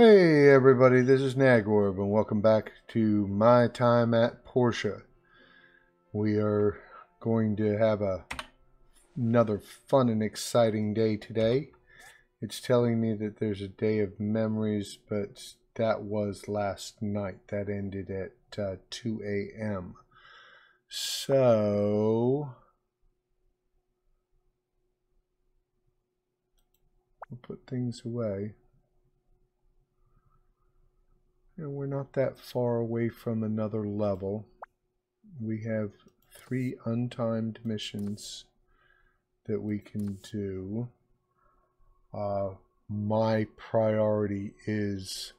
Hey everybody, this is Nagorb and welcome back to my time at Portia. We are going to have a another fun and exciting day today. It's telling me that there's a day of memories, but that was last night. That ended at uh, 2 a.m. So we'll put things away. And we're not that far away from another level. We have three untimed missions that we can do. Uh, my priority is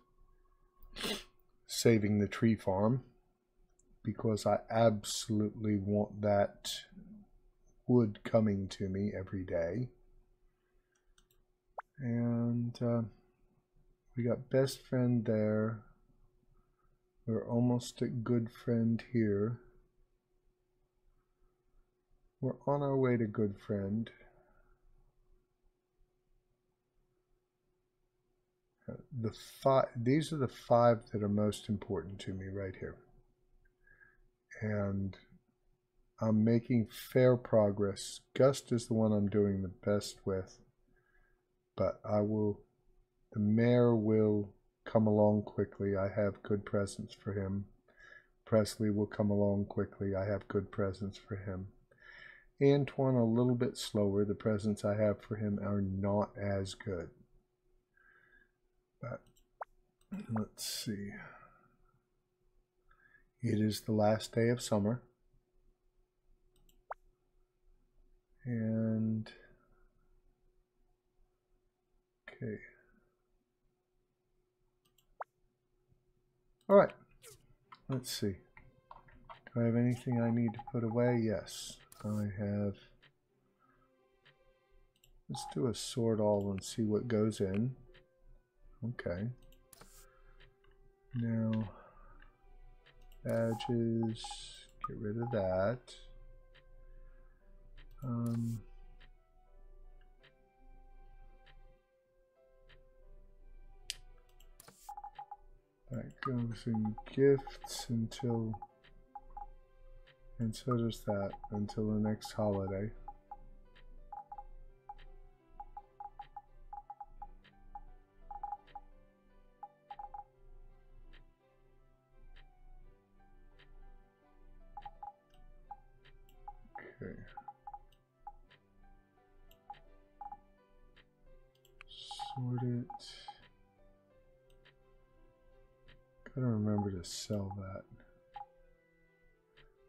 saving the tree farm because I absolutely want that wood coming to me every day. And uh, we got best friend there. We're almost a good friend here. We're on our way to good friend. Uh, the five, these are the five that are most important to me right here. And I'm making fair progress. Gust is the one I'm doing the best with. But I will, the mayor will come along quickly. I have good presents for him. Presley will come along quickly. I have good presents for him. Antoine a little bit slower. The presents I have for him are not as good. But let's see. It is the last day of summer. And okay. All right. Let's see. Do I have anything I need to put away? Yes, I have. Let's do a sort all and see what goes in. Okay. Now, badges, get rid of that. Um, That goes in gifts until, and so does that until the next holiday. Sell that.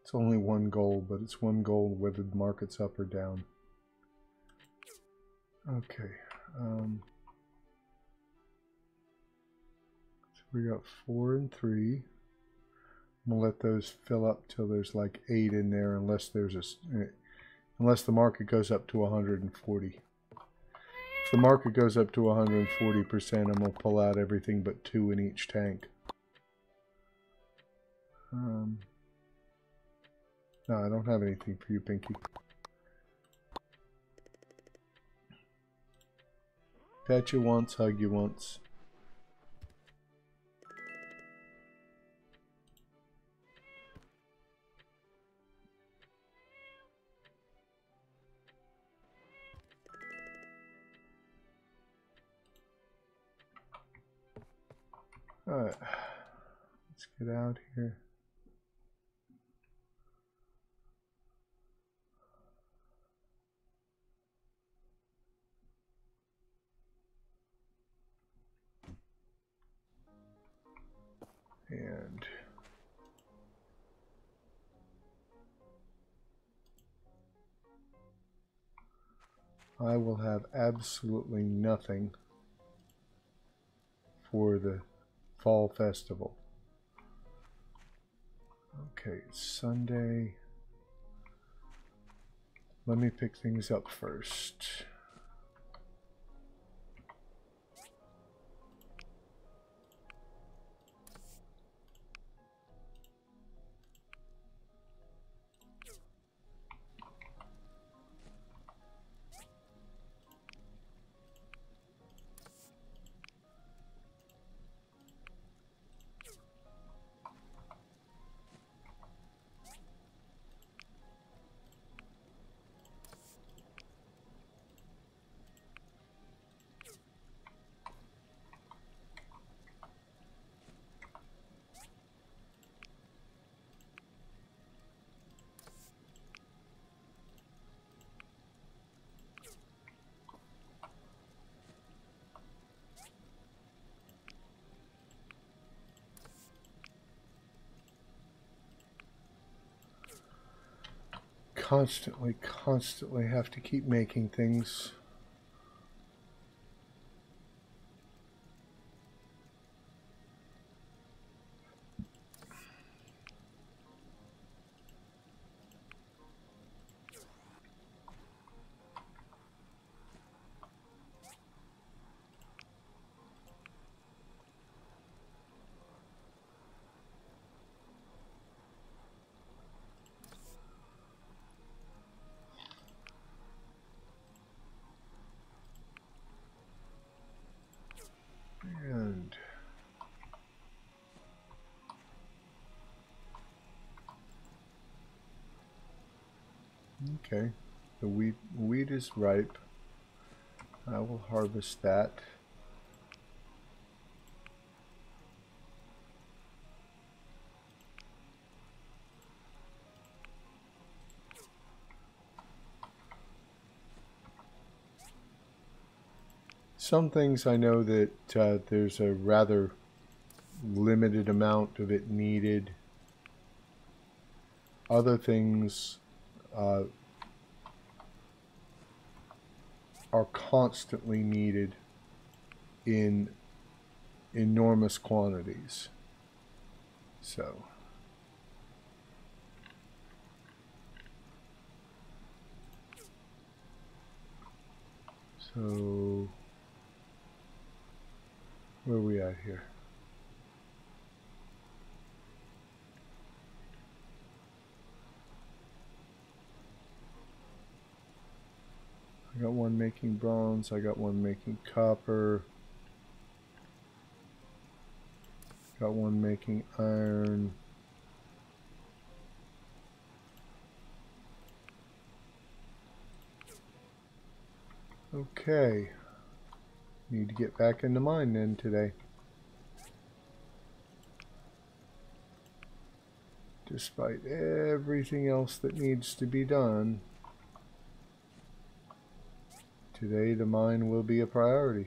It's only one gold, but it's one gold whether the market's up or down. Okay. Um, so we got four and three. I'm gonna let those fill up till there's like eight in there, unless there's a, eh, unless the market goes up to 140. If the market goes up to 140%, I'm gonna pull out everything but two in each tank. Um, no, I don't have anything for you, Pinky. Pet you once, hug you once. Alright, let's get out here. I will have absolutely nothing for the fall festival. Okay, Sunday. Let me pick things up first. Constantly, constantly have to keep making things. And okay, the wheat wheat is ripe. I will harvest that. Some things I know that uh, there's a rather limited amount of it needed. Other things uh, are constantly needed in enormous quantities. So. So. Where are we at here? I got one making bronze, I got one making copper, got one making iron. Okay. Need to get back into mine then today. Despite everything else that needs to be done, today the mine will be a priority.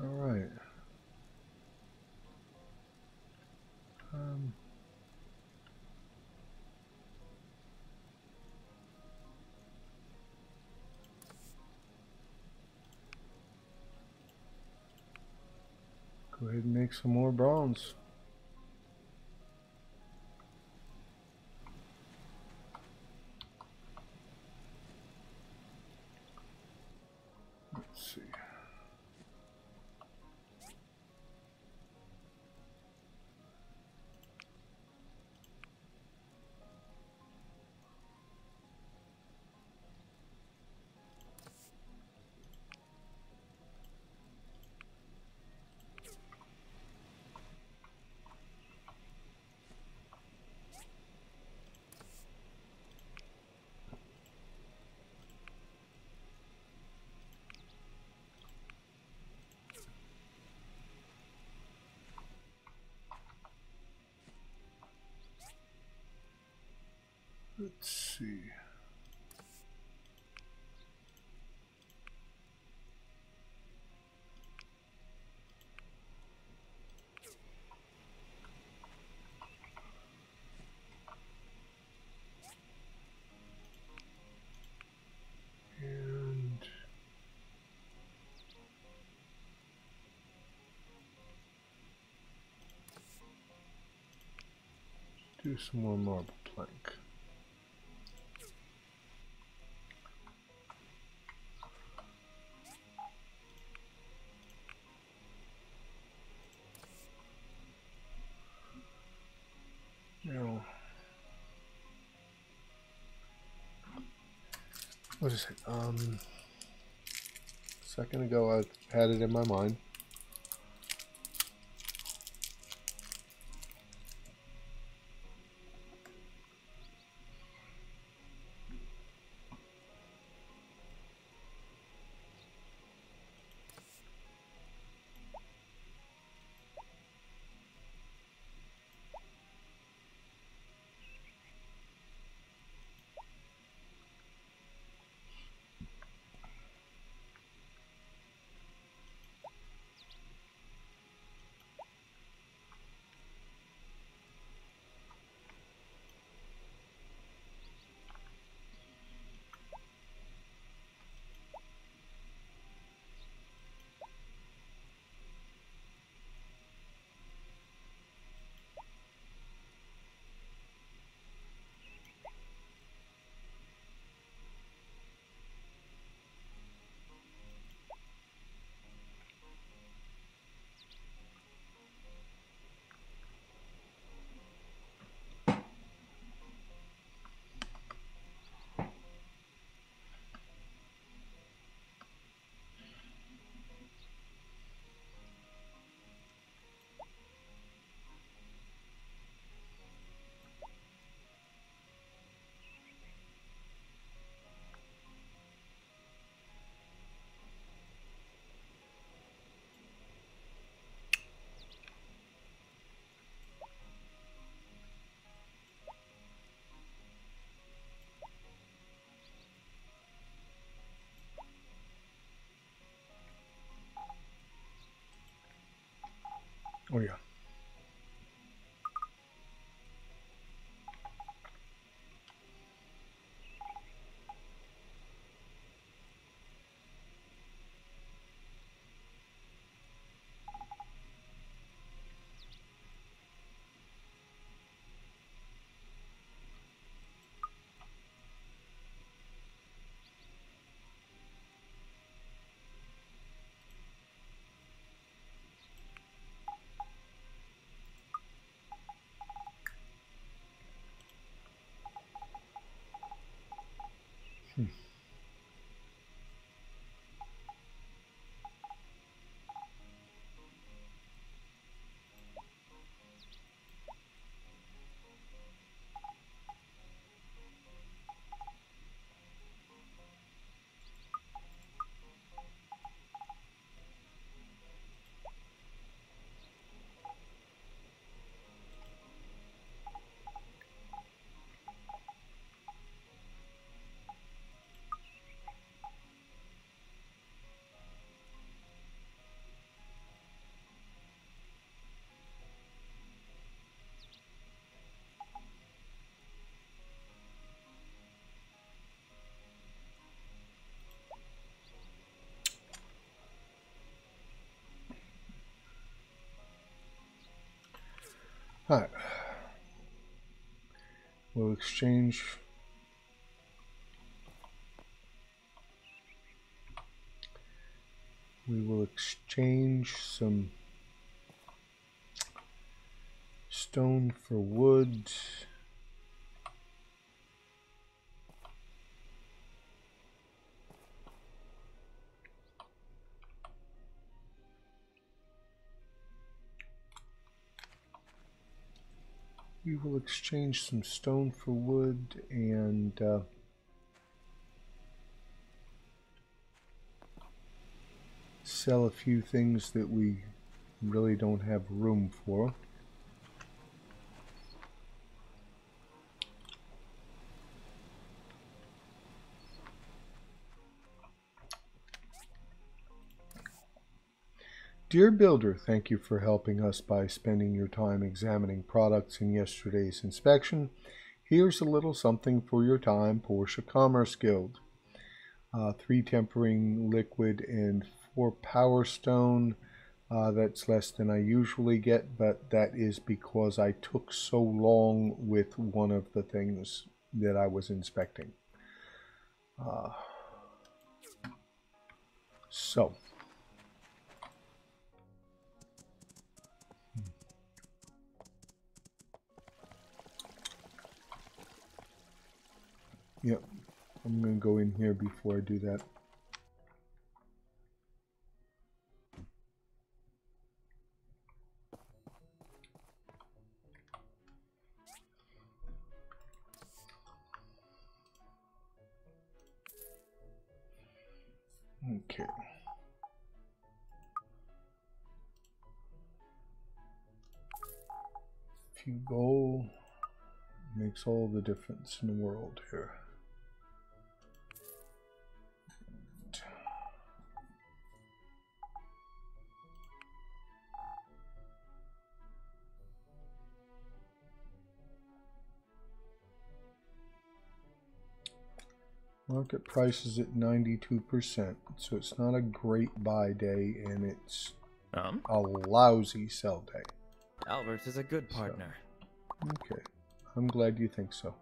All right. Um, go ahead and make some more bronze. Let's see. And do some more marble plank. Um, a second ago I had it in my mind. Oh yeah. All right. We'll exchange we will exchange some stone for wood. Will exchange some stone for wood and uh, sell a few things that we really don't have room for. Dear Builder, thank you for helping us by spending your time examining products in yesterday's inspection. Here's a little something for your time, Portia Commerce Guild. Uh, three tempering liquid and four power stone, Uh, that's less than I usually get, but that is because I took so long with one of the things that I was inspecting. Uh, so. Yep, I'm going to go in here before I do that. Okay. Few gold makes all the difference in the world here. Market price is at 92%, so it's not a great buy day and it's Um, a lousy sell day. Albert is a good partner. Okay, I'm glad you think so.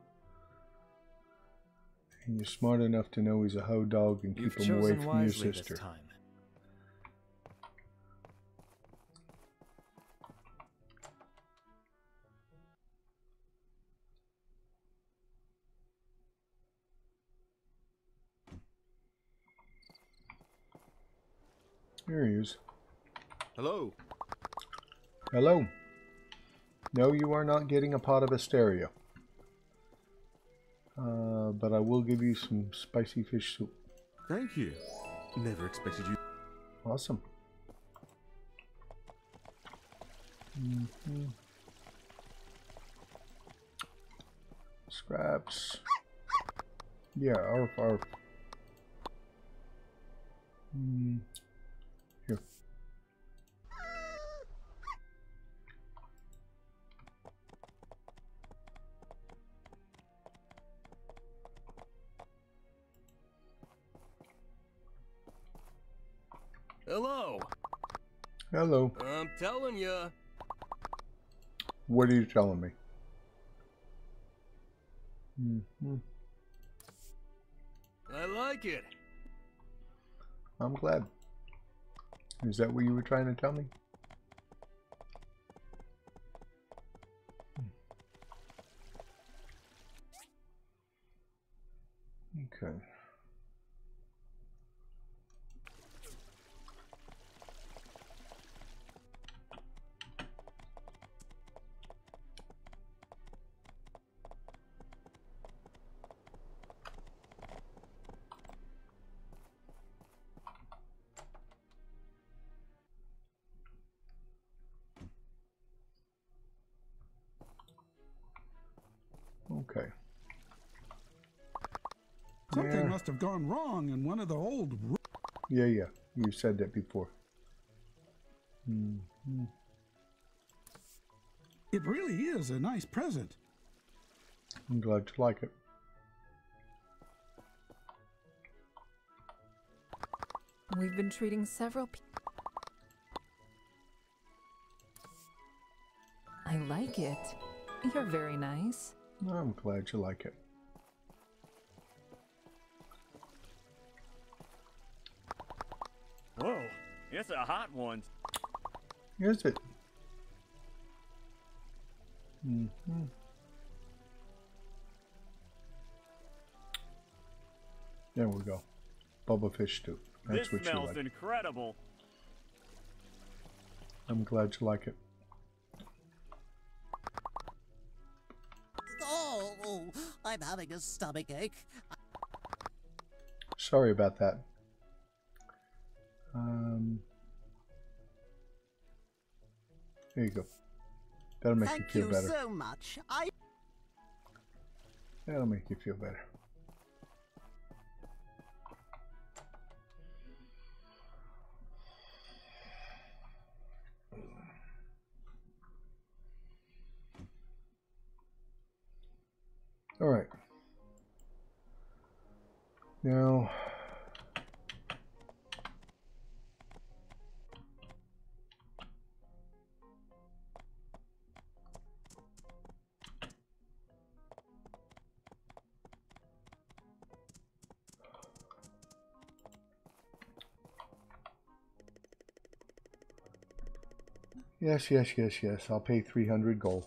And you're smart enough to know he's a hoe dog and You've keep him away from your sister. this time. Here he is. Hello. Hello. No, you are not getting a pot of Asteria. Uh, but I will give you some spicy fish soup. Thank you. Never expected you. Awesome. Mhm. Scraps. Yeah, arf, arf. Mm. Hello. Hello. I'm telling you. What are you telling me? hmm I like it. I'm glad. Is that what you were trying to tell me? Gone wrong in one of the old. ro- Yeah, yeah. You said that before. hmm It really is a nice present. I'm glad you like it. We've been treating several people. I like it. You're very nice. I'm glad you like it. It's a hot one. Is it? hmm There we go. Bubba fish stew. That's this what you smells like. incredible. I'm glad you like it. Oh, oh, I'm having a stomach ache. Sorry about that. Um, there you go. That'll make Thank you feel you better. so much. I That'll make you feel better. Yes, yes, yes, yes. I'll pay 300 gold.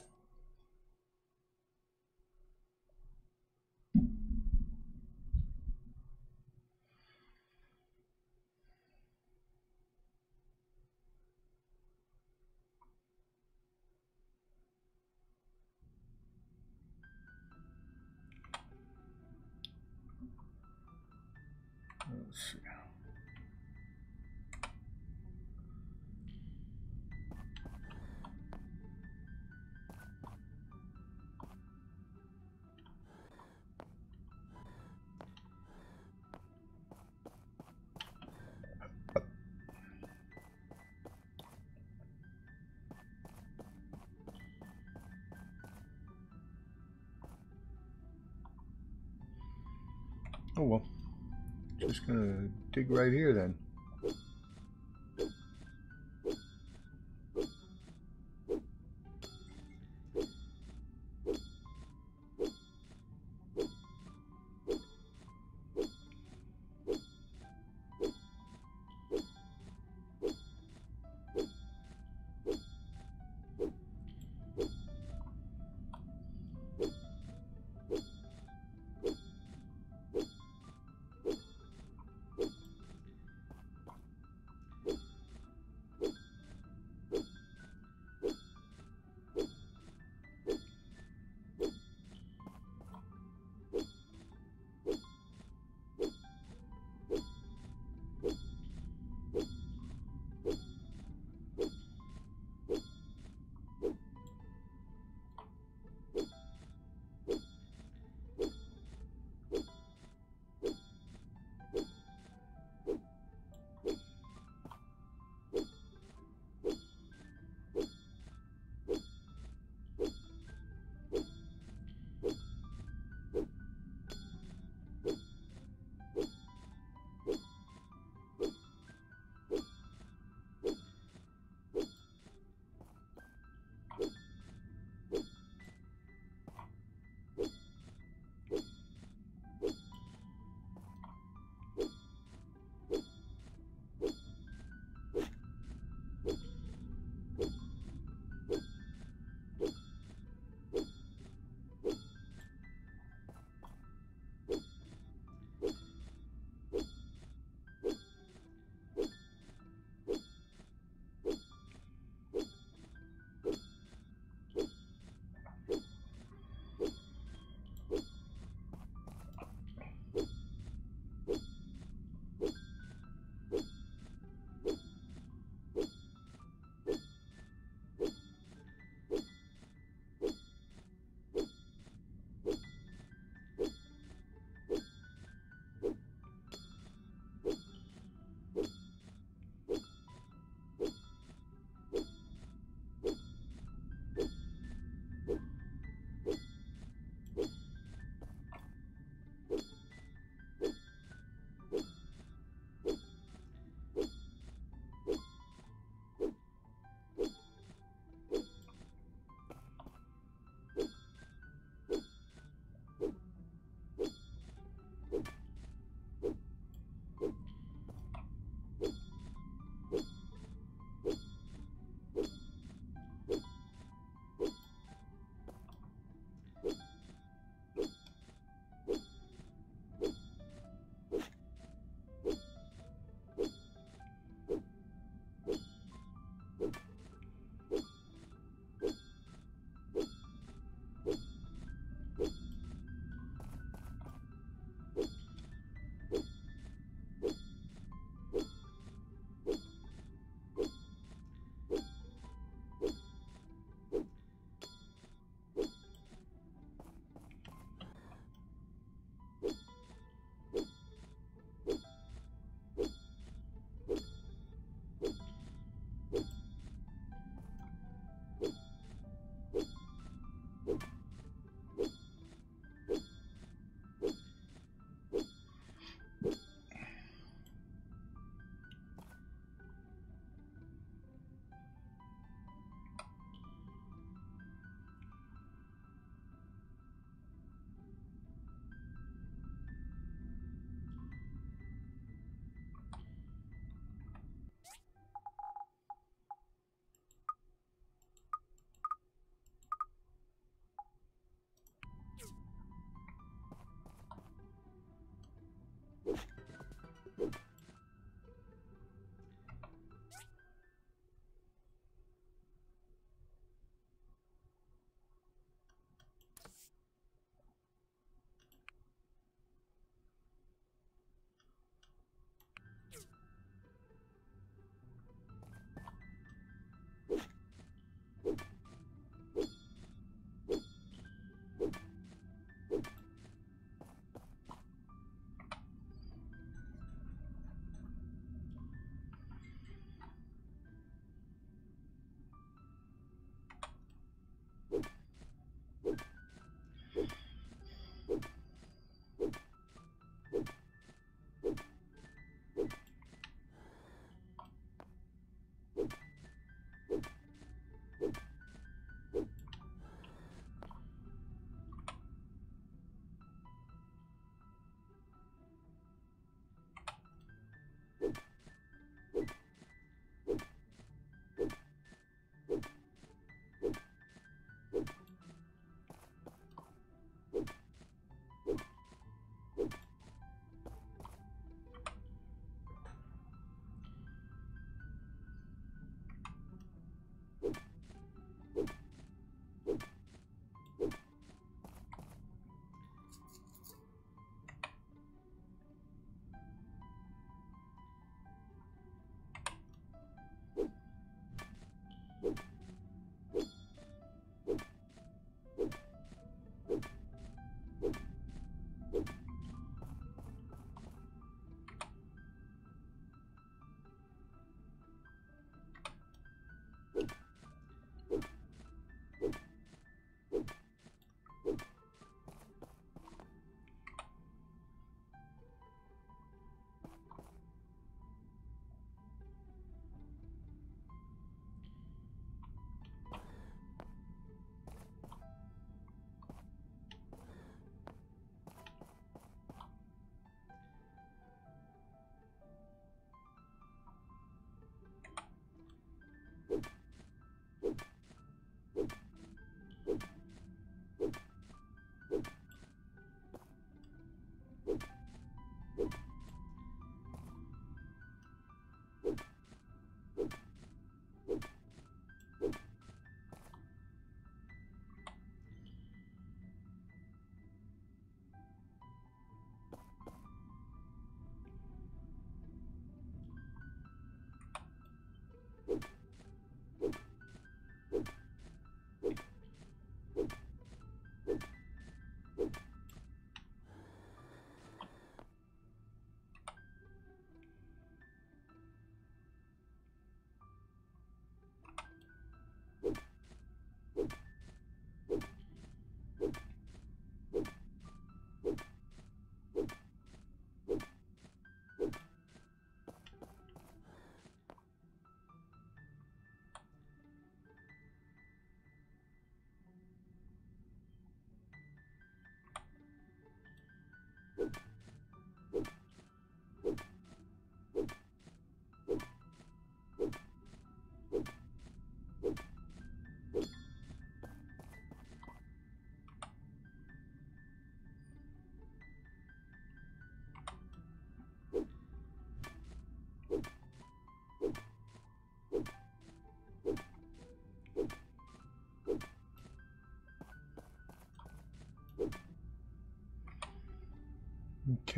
Right here then.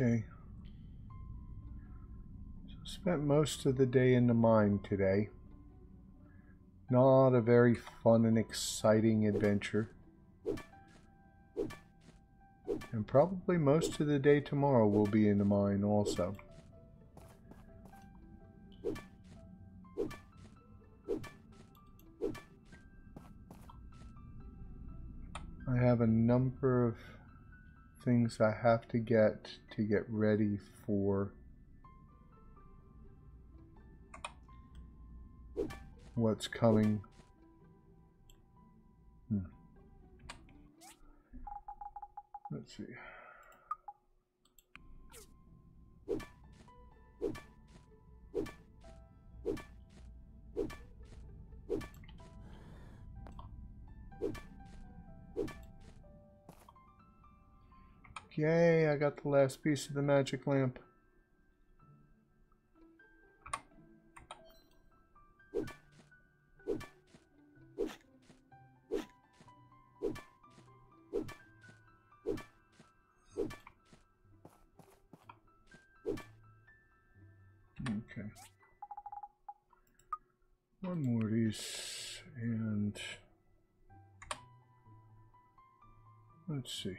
Okay. So spent most of the day in the mine today. Not a very fun and exciting adventure. And probably most of the day tomorrow will be in the mine also. I have a number of things I have to get to get ready for what's coming. Hmm. Let's see. Yay, I got the last piece of the magic lamp. Okay. One more of these and let's see.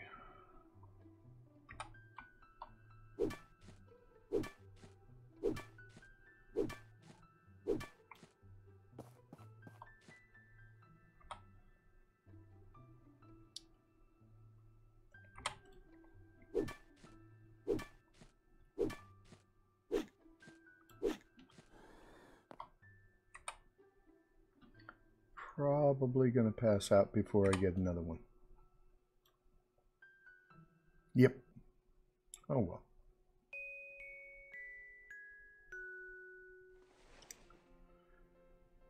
Probably going to pass out before I get another one. Yep. Oh well.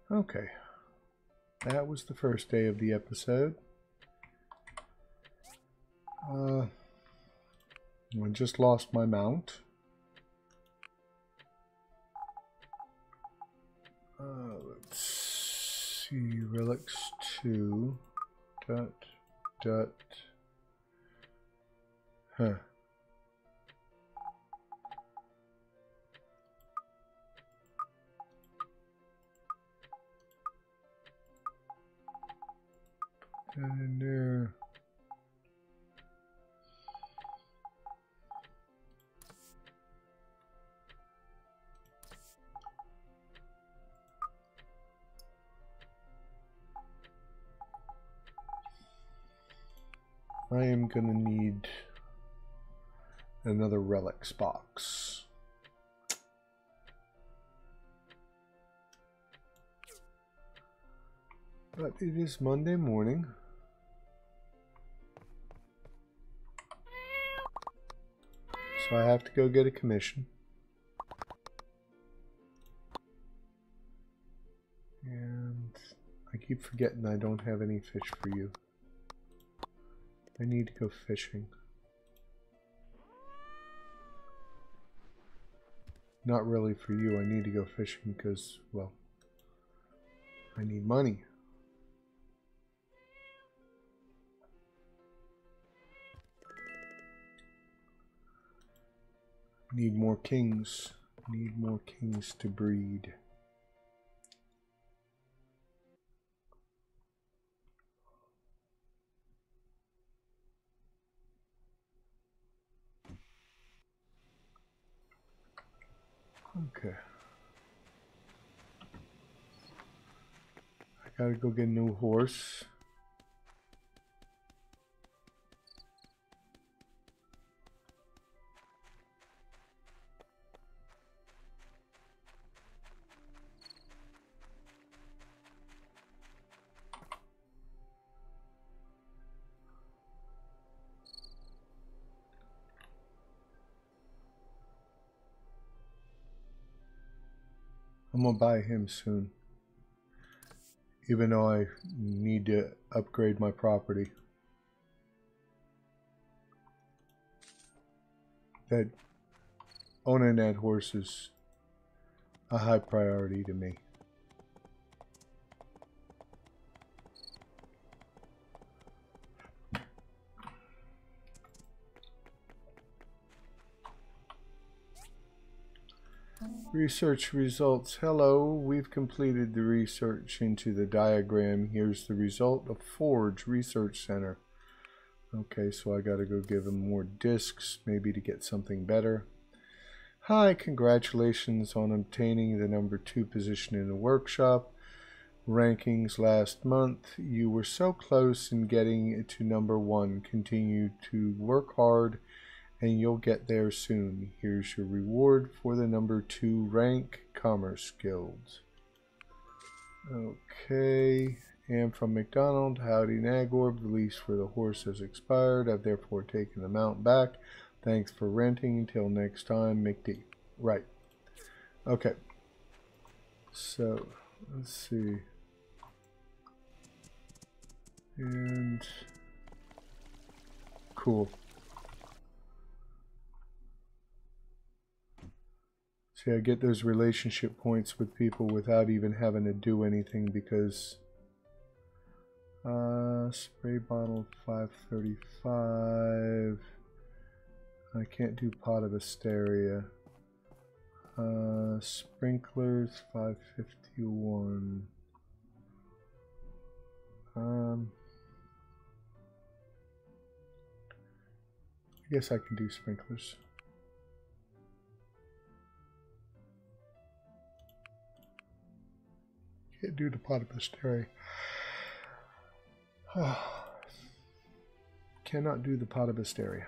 Okay. That was the first day of the episode. Uh, I just lost my mount. Uh, let's see, relics 2. Dot, dot. Huh. That in there. I am going to need another relics box. But it is Monday morning. So I have to go get a commission. And I keep forgetting I don't have any fish for you. I need to go fishing. Not really for you, I need to go fishing because, well, I need money. Need more kings. Need more kings to breed. Okay. I gotta go get a new horse. I'm gonna buy him soon. Even though I need to upgrade my property. That owning that horse is a high priority to me. Research results. Hello, we've completed the research into the diagram. Here's the result of Forge Research Center. Okay, so I gotta go give him more discs, maybe to get something better. Hi, congratulations on obtaining the number two position in the workshop. Rankings last month. You were so close in getting to number one. Continue to work hard and you'll get there soon. Here's your reward for the number two rank Commerce Guild. Okay, and from McDonald, howdy Nagorb, the lease for the horse has expired. I've therefore taken the mount back. Thanks for renting. Until next time, McD. Right. Okay. So, let's see. And cool. See, I get those relationship points with people without even having to do anything because uh, spray bottle 535. I can't do pot of hysteria. Uh, sprinklers 551. Um, I guess I can do sprinklers. Can't do the pot of. Cannot do the pot of hysteria.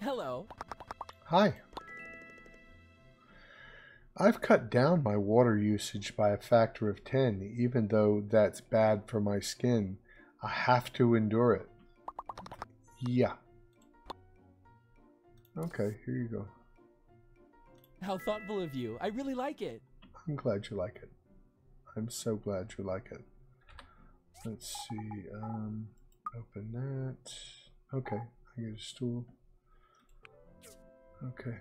Hello. Hi. I've cut down my water usage by a factor of 10, even though that's bad for my skin. I have to endure it. Yeah. Okay, here you go. How thoughtful of you. I really like it. I'm glad you like it. I'm so glad you like it. Let's see. Um, open that. Okay, I get a stool. Okay.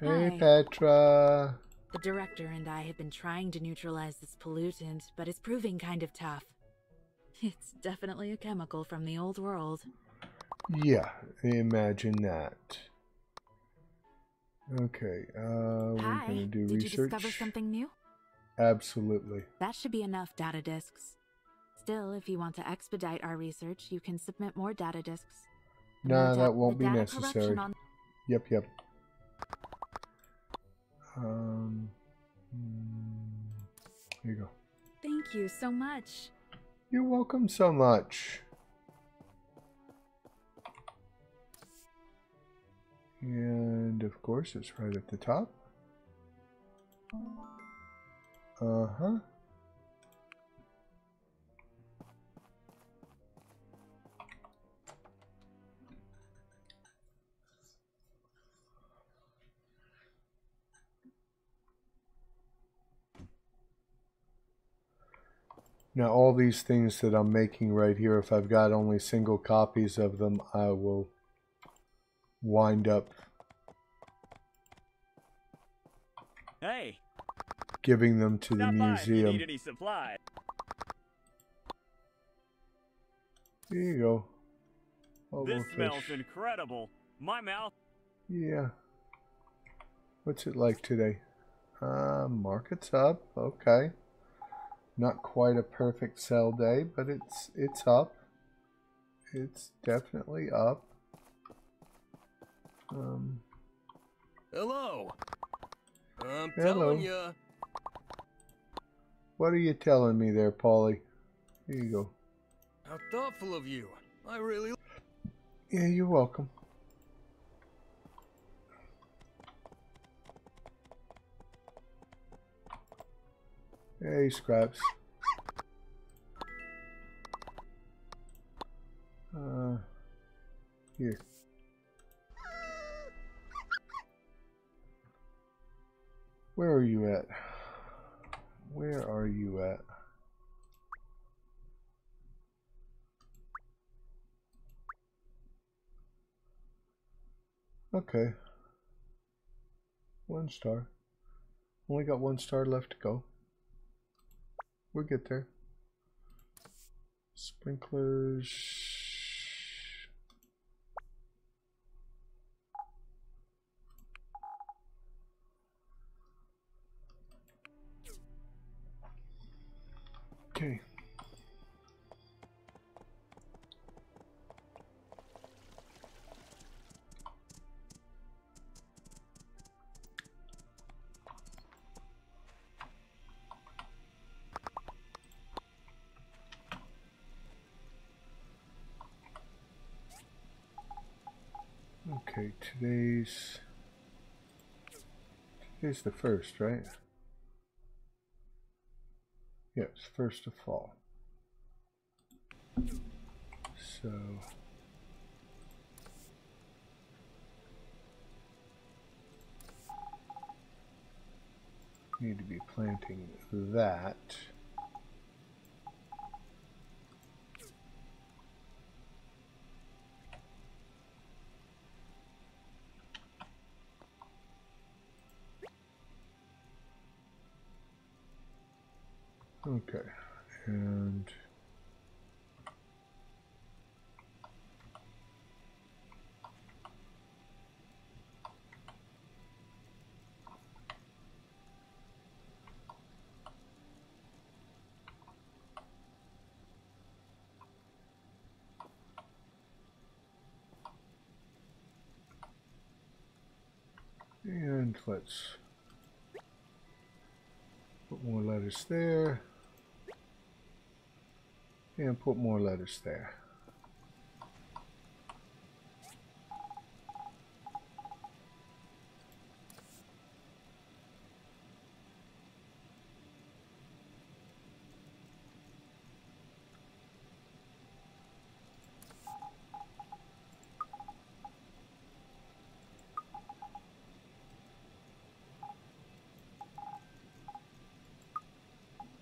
Hey Hi. Petra. The director and I have been trying to neutralize this pollutant, but it's proving kind of tough. It's definitely a chemical from the old world. Yeah, imagine that. Okay, uh, we're Hi, gonna do did research. you discover something new? Absolutely. That should be enough data disks. Still, if you want to expedite our research, you can submit more data disks. Nah, that won't be necessary. Yep, yep. Um, mm, here you go. Thank you so much. You're welcome so much. And of course, it's right at the top. Uh huh. Now all these things that I'm making right here, if I've got only single copies of them, I will wind up Hey, giving them to the stop you museum. need any supplies. There you go. Oh, this smells fish. incredible. My mouth. Yeah. What's it like today? Uh, market's up. Okay. Not quite a perfect sell day, but it's it's up. It's definitely up. Um, Hello. I'm Hello. telling ya. what are you telling me there, Polly? Here you go. How thoughtful of you. I really. Yeah, you're welcome. Hey, Scraps. Uh, here. Where are you at? Where are you at? Okay. One star. Only got one star left to go. We'll get there. Sprinklers. Today's the first, right? Yes, first of fall. So need to be planting that. Okay, and and let's put more letters there and put more letters there.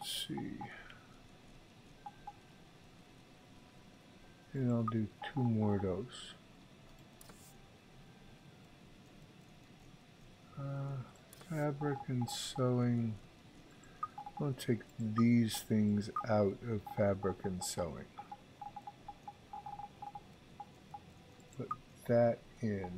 Let's see. And I'll do two Uh, fabric and sewing. I'm going to take these things out of fabric and sewing. Put that in.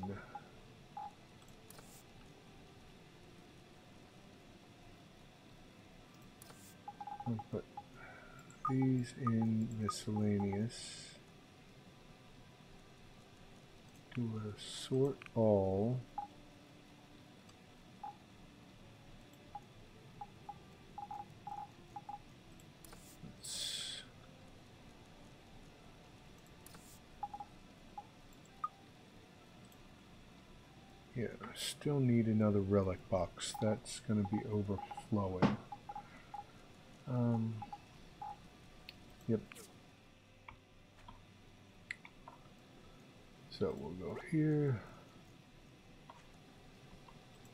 I'll put these in miscellaneous a sort all yeah still need another relic box. That's going to be overflowing. Um yep So we'll go here,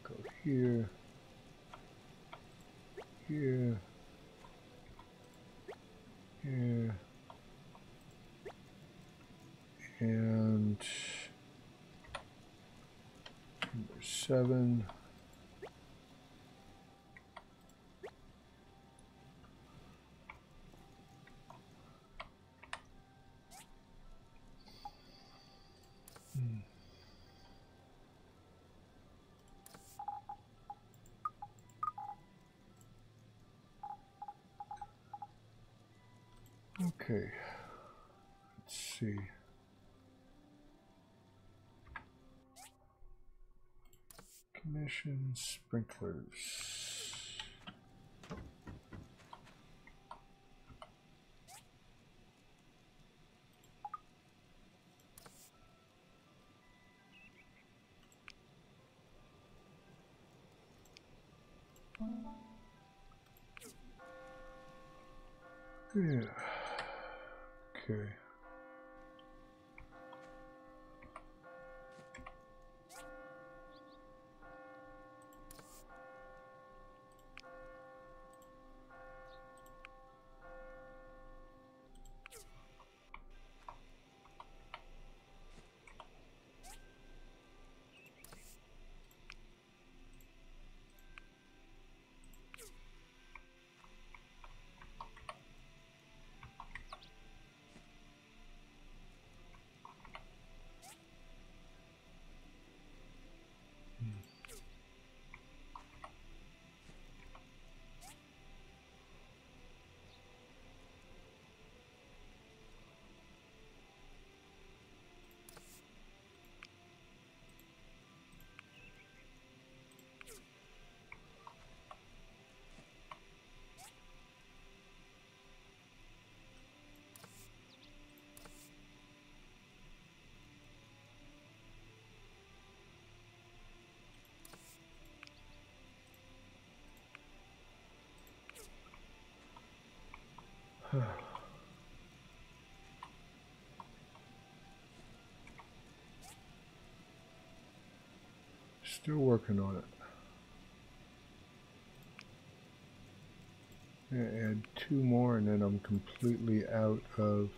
go here, here, here, and number seven. Commission sprinklers. Still working on it. Add two more and then I'm completely out of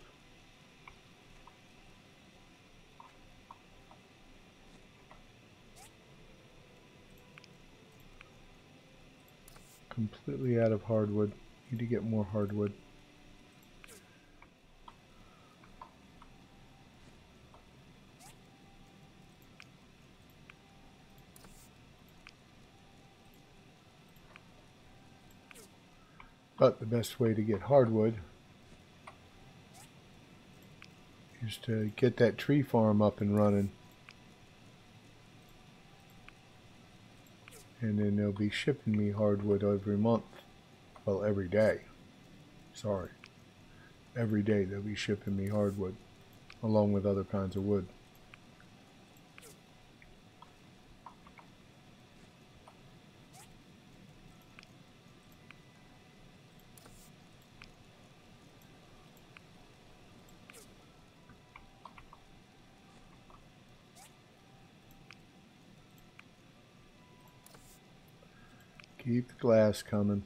completely out of hardwood. Need to get more hardwood. But the best way to get hardwood is to get that tree farm up and running. And then they'll be shipping me hardwood every month. Well, every day. Sorry. Every day they'll be shipping me hardwood along with other kinds of wood. Glass coming.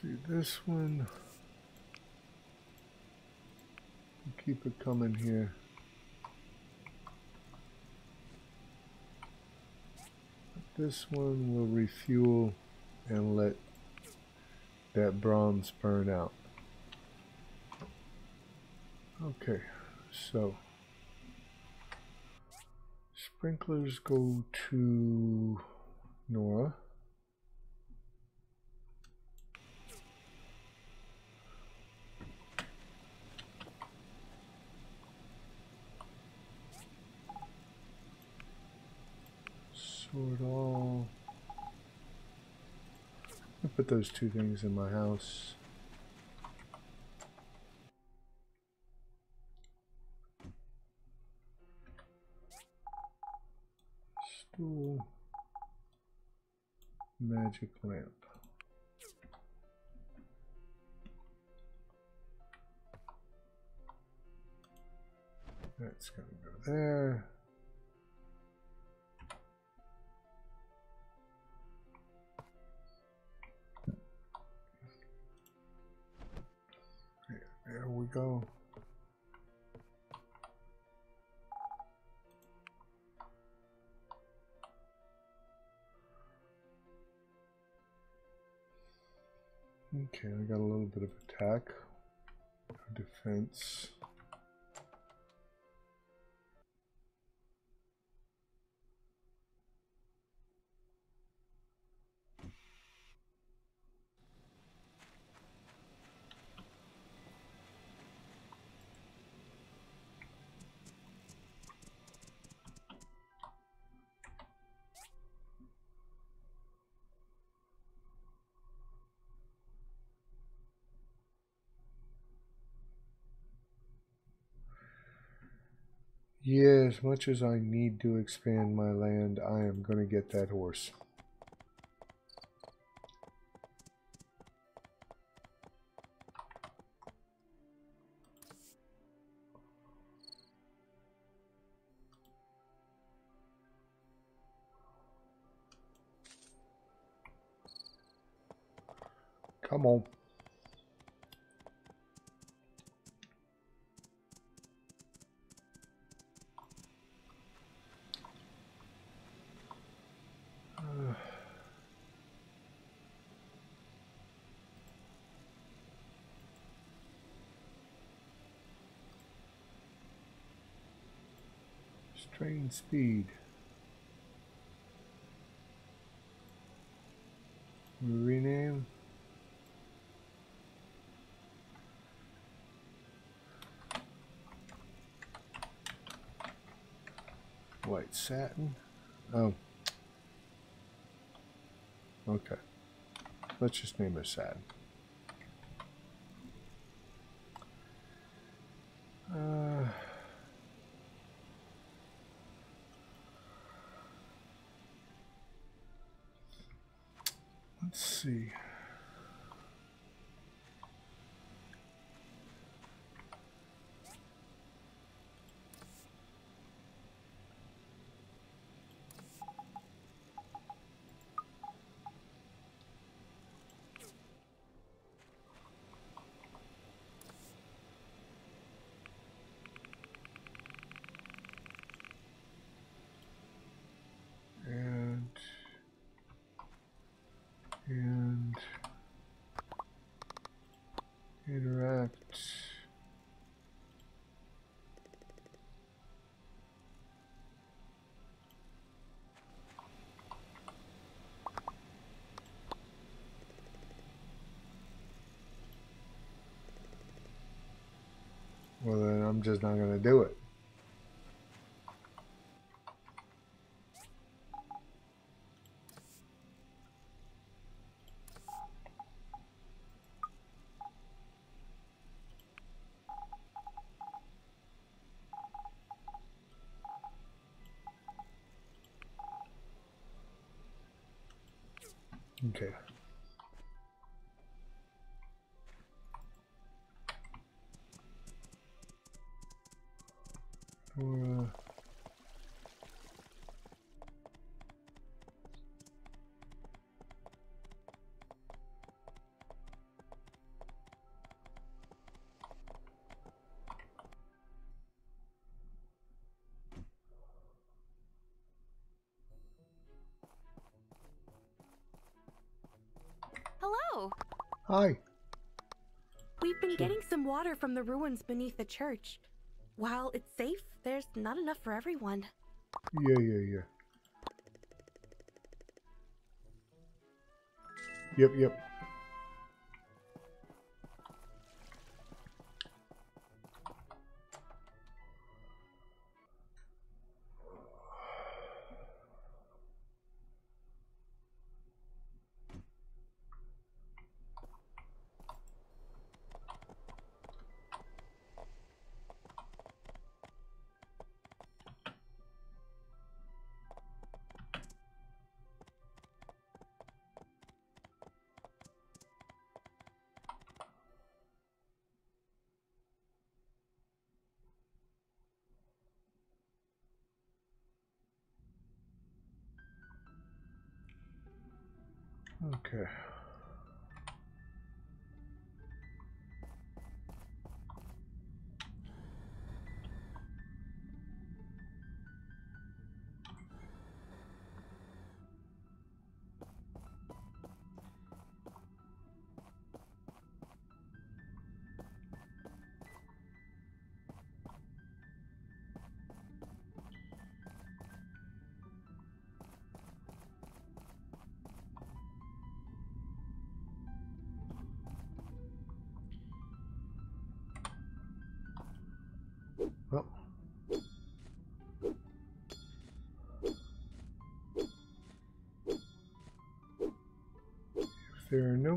See this one. Keep it coming here. This one will refuel and let that bronze burn out. Okay, so sprinklers go to Nora. Sort all. I put those two things in my house. Stool. Magic lamp. That's gonna go there. There we go. Okay, I got a little bit of attack, defense. Yeah, as much as I need to expand my land, I am going to get that horse. Come on. Strain speed. Rename. White satin. Oh. Okay. Let's just name it satin. Uh, let's see. and and interact well then I'm just not going to do it Okay. Hi. We've been getting some water from the ruins beneath the church. While it's safe, there's not enough for everyone. Yeah, yeah, yeah. Yep, yep.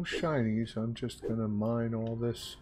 Shinies, I'm just gonna mine all this.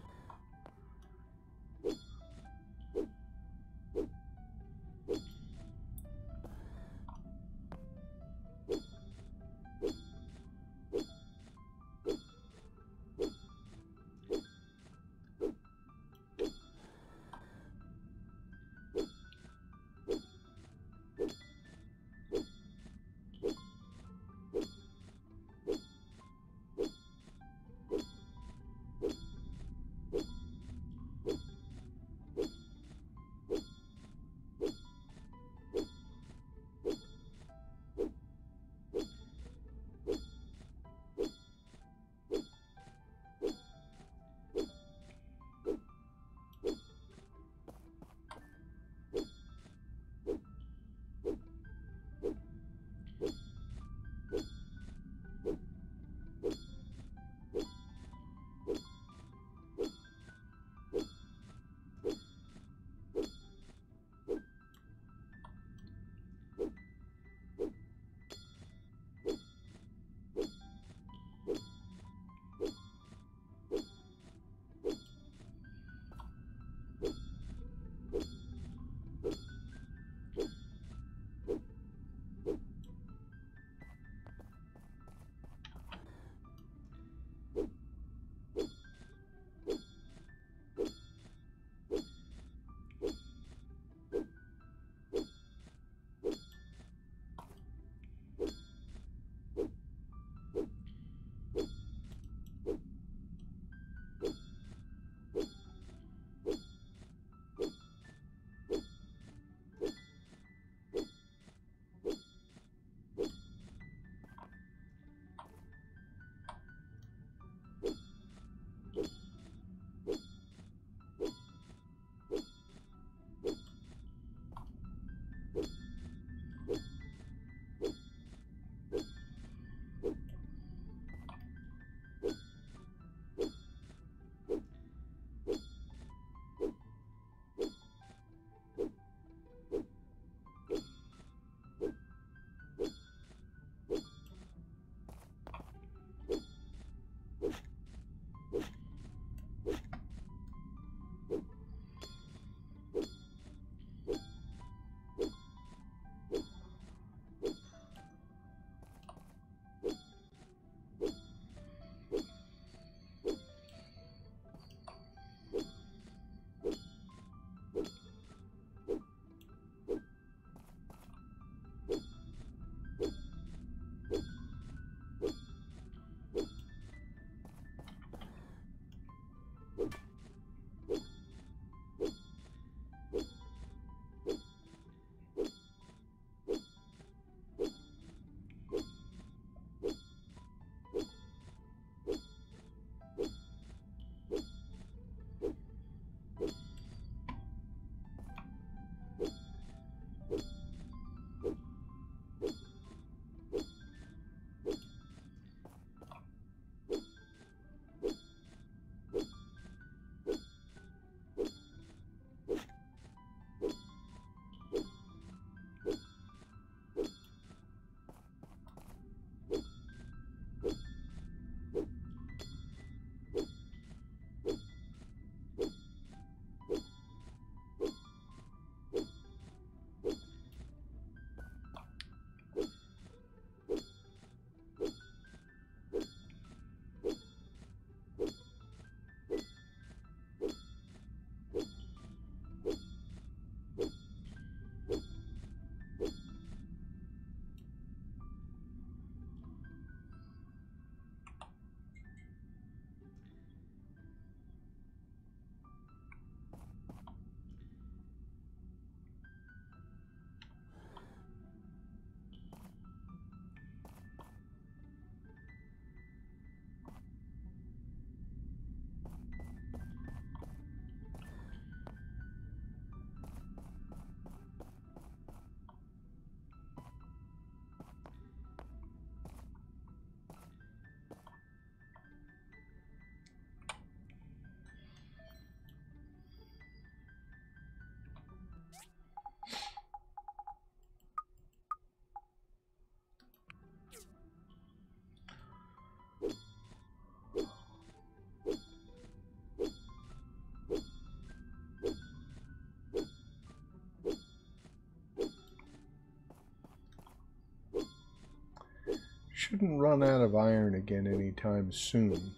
Shouldn't run out of iron again anytime soon.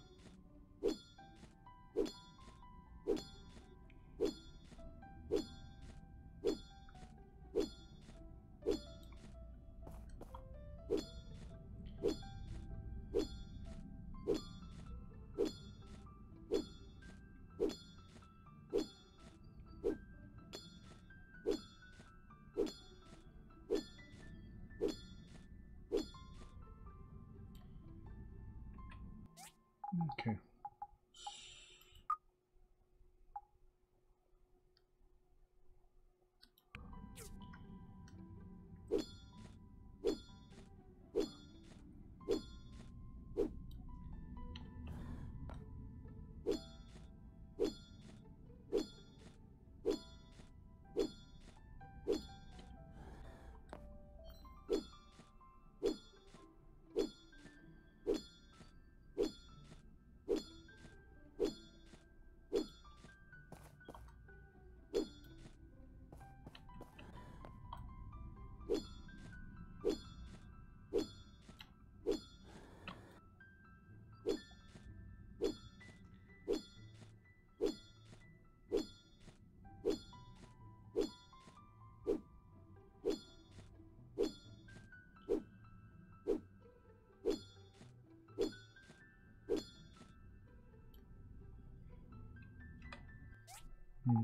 Hmm.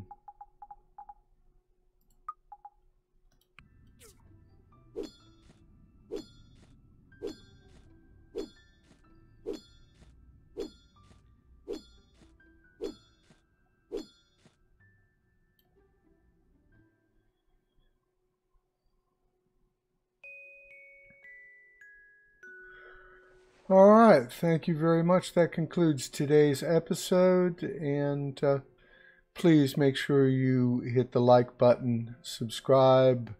All right. Thank you very much. That concludes today's episode. And uh, please make sure you hit the like button, subscribe,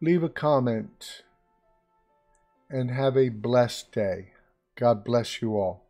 leave a comment, and have a blessed day. God bless you all.